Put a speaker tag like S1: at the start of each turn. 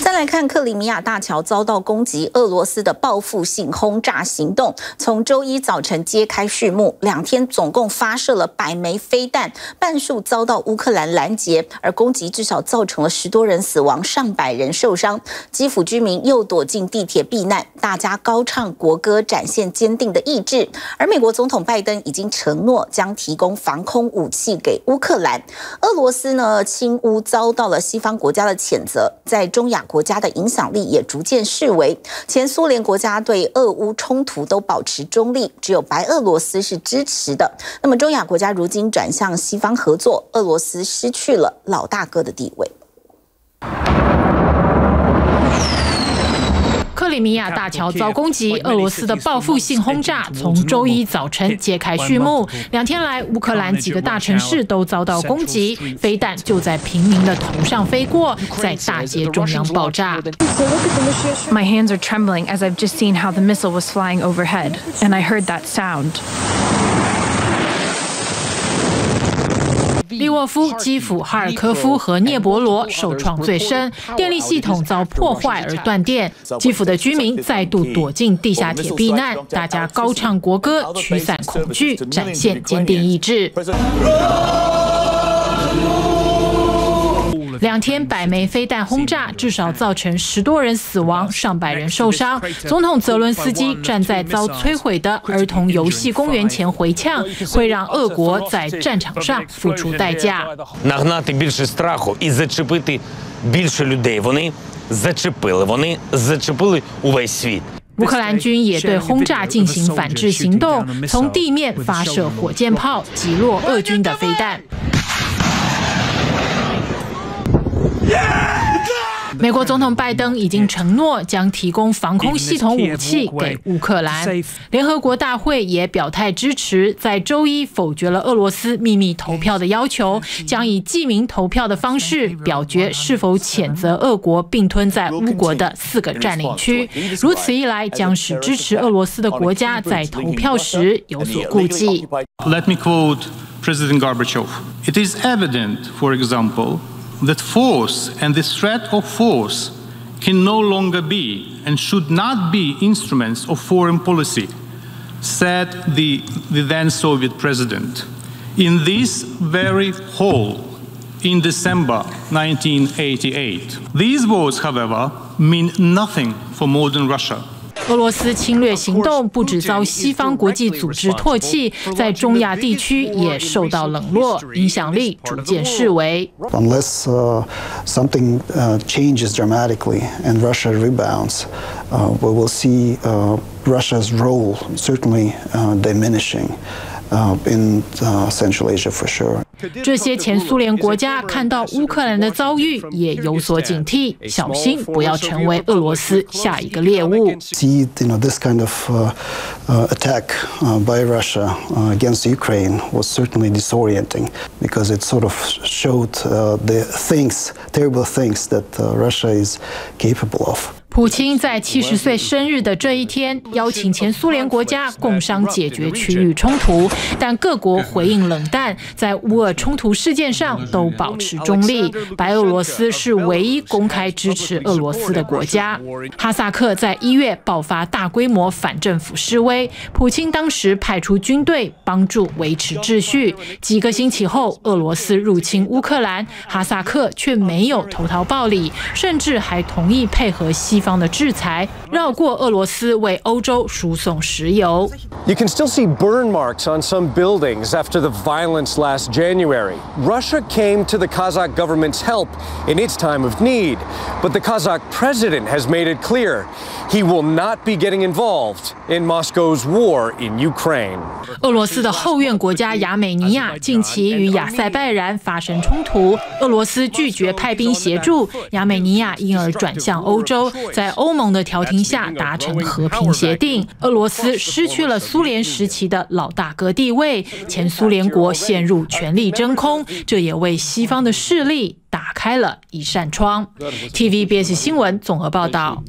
S1: 再来看克里米亚大桥遭到攻击，俄罗斯的报复性轰炸行动从周一早晨揭开序幕。两天总共发射了百枚飞弹，半数遭到乌克兰拦截，而攻击至少造成了十多人死亡，上百人受伤。基辅居民又躲进地铁避难，大家高唱国歌，展现坚定的意志。而美国总统拜登已经承诺将提供防空武器给乌克兰。俄罗斯呢，侵乌遭到了西方国家的谴责，在中亚。国家的影响力也逐渐式微。前苏联国家对俄乌冲突都保持中立，只有白俄罗斯是支持的。那么中亚国家如今转向西方合作，俄罗斯失去了老大哥的地位。
S2: 克里米亚大桥遭攻击，俄罗斯的报复性轰炸从周一早晨揭开序幕。两天来，乌克兰几个大城市都遭到攻击，飞弹就在平民的头上飞过，在大街中央爆炸。
S3: My hands are trembling as I've just seen how the missile was flying overhead, and I heard that sound.
S2: 利沃夫、基辅、哈尔科夫和涅伯罗受创最深，电力系统遭破坏而断电。基辅的居民再度躲进地下铁避难，大家高唱国歌，驱散恐惧，展现坚定意志。两天百枚飞弹轰炸，至少造成十多人死亡，上百人受伤。总统泽伦斯基站在遭摧毁的儿童游戏公园前回呛，会让俄国在战场上付出代价。
S4: Нагнати більше страху і зачепити більше людей. Вони зачепили. Вони зачепили увесь світ.
S2: 乌克兰军也对轰炸进行反制行动，从地面发射火箭炮击落俄军的飞弹。 美国总统拜登已经承诺将提供防空系统武器给乌克兰。联合国大会也表态支持，在周一否决了俄罗斯秘密投票的要求，将以记名投票的方式表决是否谴责俄国并吞在乌国的四个占领区。如此一来，将使支持俄罗斯的国家在投票时有所顾忌。
S5: Let me quote President Gorbachev. It is evident, for example. That force and the threat of force can no longer be and should not be instruments of foreign policy, said the, the then Soviet president. In this very hall in December 1988. These words, however, mean nothing for modern Russia.
S2: 俄罗斯侵略行动不止遭西方国际组织唾弃，在中亚地区也受到冷落，影响力逐渐式微。
S6: Unless something changes dramatically and Russia rebounds, we will see Russia's role certainly diminishing in Central Asia for sure.
S2: 这些前苏联国家看到乌克兰的遭遇，也有所警惕，小心不要成为俄罗斯下一个猎物。
S6: See, you know, this kind of attack by Russia against Ukraine was certainly disorienting because it sort of showed the things, terrible things that Russia is capable of.
S2: 普京在七十岁生日的这一天，邀请前苏联国家共商解决区域冲突，但各国回应冷淡，在乌俄冲突事件上都保持中立。白俄罗斯是唯一公开支持俄罗斯的国家。哈萨克在一月爆发大规模反政府示威，普京当时派出军队帮助维持秩序。几个星期后，俄罗斯入侵乌克兰，哈萨克却没有投桃报李，甚至还同意配合西方。方的制裁，绕过俄罗斯为欧洲输送石油。
S7: You can still see burn marks on some buildings after the violence last January. Russia came to the Kazakh government's help in its time of need, but the Kazakh president has made it clear he will not be getting involved in Moscow's war in Ukraine.
S2: 俄罗斯的后院国家亚美尼亚近期与亚塞拜然发生冲突，俄罗斯拒绝派兵协助，亚美尼亚因而转向欧洲。 在欧盟的调停下达成和平协定，俄罗斯失去了苏联时期的老大哥地位，前苏联国陷入权力真空，这也为西方的势力打开了一扇窗。TVBS 新闻综合报道。